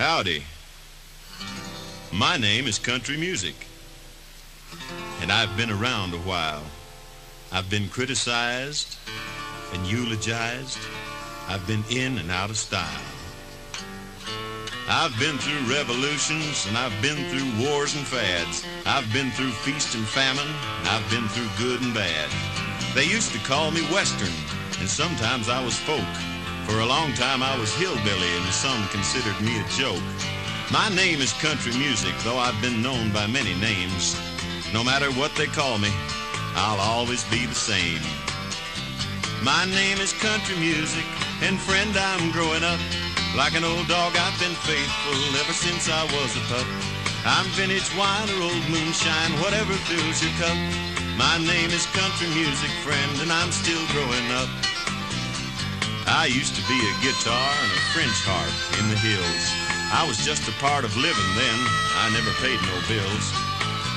Howdy. My name is Country Music, and I've been around a while. I've been criticized and eulogized. I've been in and out of style. I've been through revolutions and I've been through wars and fads. I've been through feast and famine. And I've been through good and bad. They used to call me Western, and sometimes I was folk. For a long time I was hillbilly, and some considered me a joke. My name is country music, though I've been known by many names. No matter what they call me, I'll always be the same. My name is country music, and friend, I'm growing up. Like an old dog, I've been faithful ever since I was a pup. I'm vintage wine or old moonshine, whatever fills your cup. My name is country music, friend, and I'm still growing up. I used to be a guitar and a French harp in the hills. I was just a part of living then. I never paid no bills.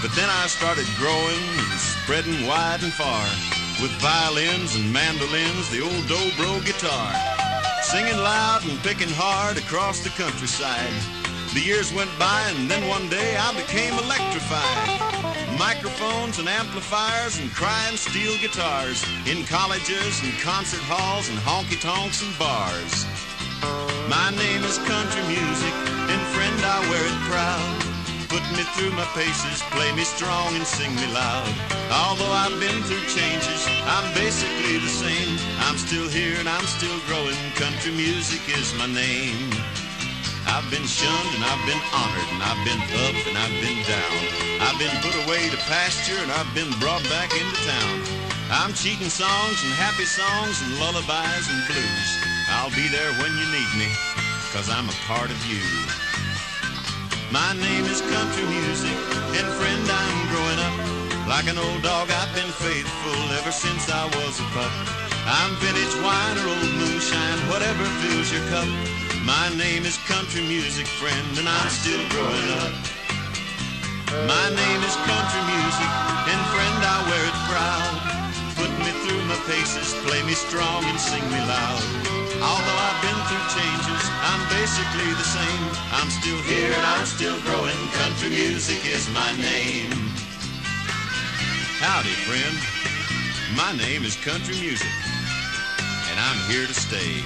But then I started growing and spreading wide and far with violins and mandolins, the old dobro guitar, singing loud and picking hard across the countryside. The years went by and then one day I became electrified. Microphones and amplifiers and crying steel guitars in colleges and concert halls and honky tonks and bars. My name is country music and friend I wear it proud. Put me through my paces, play me strong and sing me loud. Although I've been through changes, I'm basically the same. I'm still here and I'm still growing. Country music is my name. I've been shunned and I've been honored and I've been up and I've been down. I've been put away to pasture and I've been brought back into town. I'm cheating songs and happy songs and lullabies and blues. I'll be there when you need me, cause I'm a part of you. My name is country music, and friend, I'm growing up. Like an old dog, I've been faithful ever since I was a pup. I'm vintage wine or old moonshine, whatever fills your cup. My name is country music, friend, and I'm still growing up. My name is country music, and friend, I wear it proud. Put me through my paces, play me strong and sing me loud. Although I've been through changes, I'm basically the same. I'm still here and I'm still growing. Country music is my name. Howdy, friend. My name is Country Music, and I'm here to stay.